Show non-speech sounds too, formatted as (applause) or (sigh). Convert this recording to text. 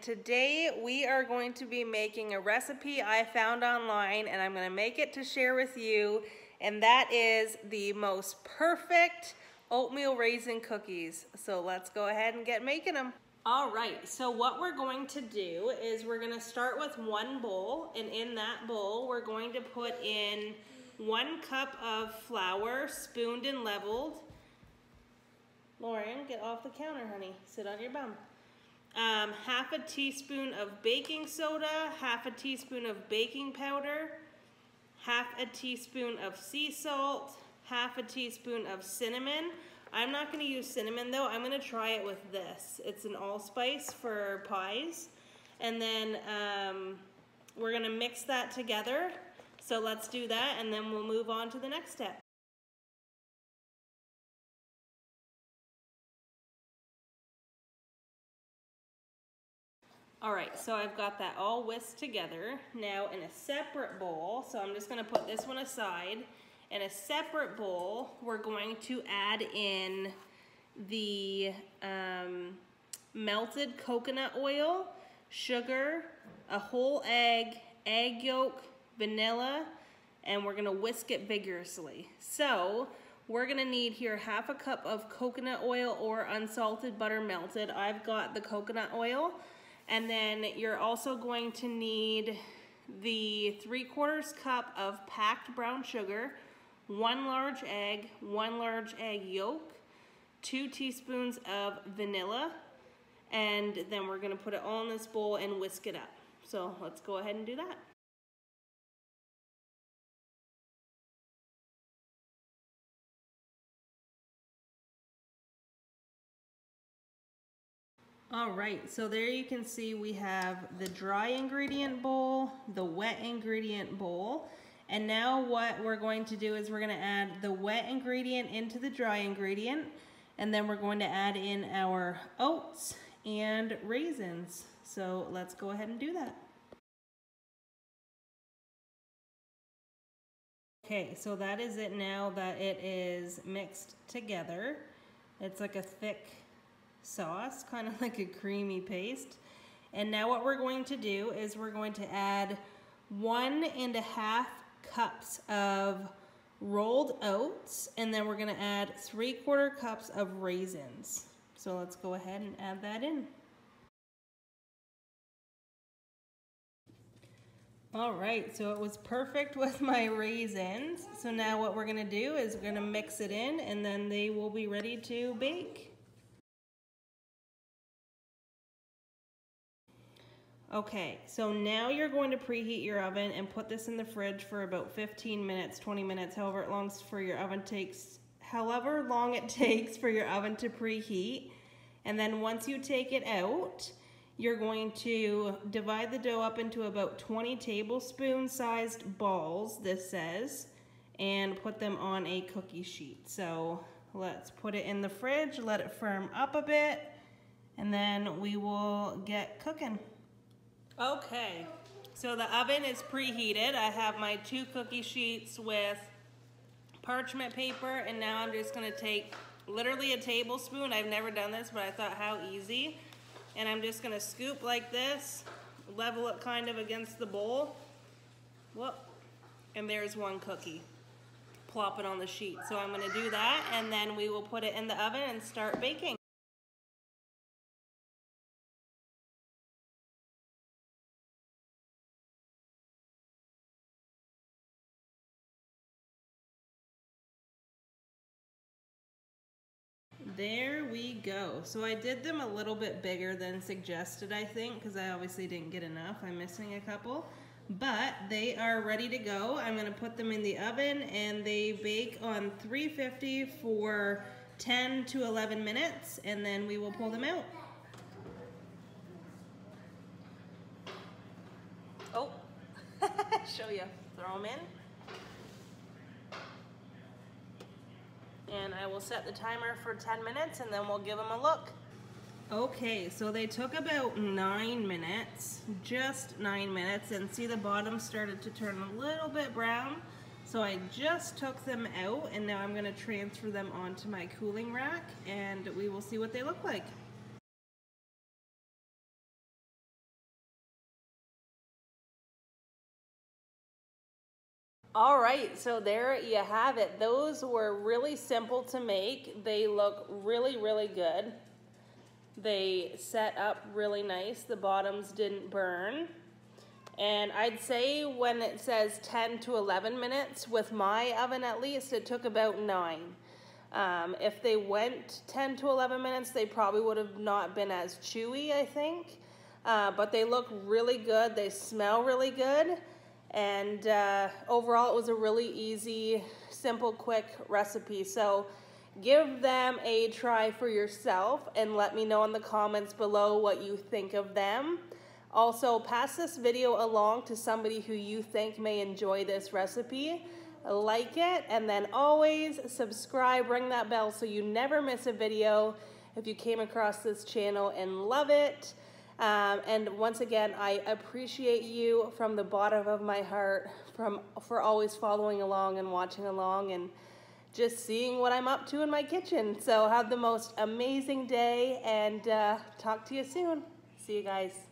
today we are going to be making a recipe I found online and I'm gonna make it to share with you and that is the most perfect oatmeal raisin cookies. So let's go ahead and get making them. All right, so what we're going to do is we're gonna start with one bowl and in that bowl we're going to put in one cup of flour spooned and leveled. Lauren, get off the counter, honey. Sit on your bum um, half a teaspoon of baking soda, half a teaspoon of baking powder, half a teaspoon of sea salt, half a teaspoon of cinnamon. I'm not going to use cinnamon though. I'm going to try it with this. It's an allspice for pies. And then um, we're going to mix that together. So let's do that and then we'll move on to the next step. All right, so I've got that all whisked together. Now in a separate bowl, so I'm just gonna put this one aside. In a separate bowl, we're going to add in the um, melted coconut oil, sugar, a whole egg, egg yolk, vanilla, and we're gonna whisk it vigorously. So we're gonna need here half a cup of coconut oil or unsalted butter melted. I've got the coconut oil. And then you're also going to need the 3 quarters cup of packed brown sugar, one large egg, one large egg yolk, two teaspoons of vanilla, and then we're gonna put it all in this bowl and whisk it up. So let's go ahead and do that. All right, so there you can see we have the dry ingredient bowl, the wet ingredient bowl, and now what we're going to do is we're gonna add the wet ingredient into the dry ingredient, and then we're going to add in our oats and raisins. So let's go ahead and do that. Okay, so that is it now that it is mixed together. It's like a thick sauce, (laughs) kind of like a creamy paste. And now what we're going to do is we're going to add one and a half cups of rolled oats, and then we're gonna add three quarter cups of raisins. So let's go ahead and add that in. All right, so it was perfect (laughs) with my raisins. So now what we're gonna do is we're gonna mix it in and then they will be ready to bake. Okay, so now you're going to preheat your oven and put this in the fridge for about 15 minutes, 20 minutes, however long for your oven takes, however long it (laughs) takes for your oven to preheat. And then once you take it out, you're going to divide the dough up into about 20 tablespoon sized balls, this says, and put them on a cookie sheet. So let's put it in the fridge, let it firm up a bit, and then we will get cooking. Okay, so the oven is preheated. I have my two cookie sheets with parchment paper and now I'm just gonna take literally a tablespoon. I've never done this, but I thought how easy. And I'm just gonna scoop like this, level it kind of against the bowl. Whoop, and there's one cookie. Plop it on the sheet. So I'm gonna do that and then we will put it in the oven and start baking. There we go. So I did them a little bit bigger than suggested, I think, because I obviously didn't get enough. I'm missing a couple. But they are ready to go. I'm going to put them in the oven and they bake on 350 for 10 to 11 minutes and then we will pull them out. Oh, (laughs) show you. Throw them in. And I will set the timer for 10 minutes and then we'll give them a look. Okay, so they took about nine minutes, just nine minutes, and see the bottom started to turn a little bit brown. So I just took them out and now I'm gonna transfer them onto my cooling rack and we will see what they look like. All right, so there you have it. Those were really simple to make. They look really, really good. They set up really nice. The bottoms didn't burn. And I'd say when it says 10 to 11 minutes, with my oven at least, it took about nine. Um, if they went 10 to 11 minutes, they probably would have not been as chewy, I think. Uh, but they look really good. They smell really good. And uh, overall, it was a really easy, simple, quick recipe. So give them a try for yourself and let me know in the comments below what you think of them. Also, pass this video along to somebody who you think may enjoy this recipe. Like it, and then always subscribe, ring that bell so you never miss a video if you came across this channel and love it. Um, and once again, I appreciate you from the bottom of my heart from for always following along and watching along and just seeing what I'm up to in my kitchen. So have the most amazing day and uh, talk to you soon. See you guys.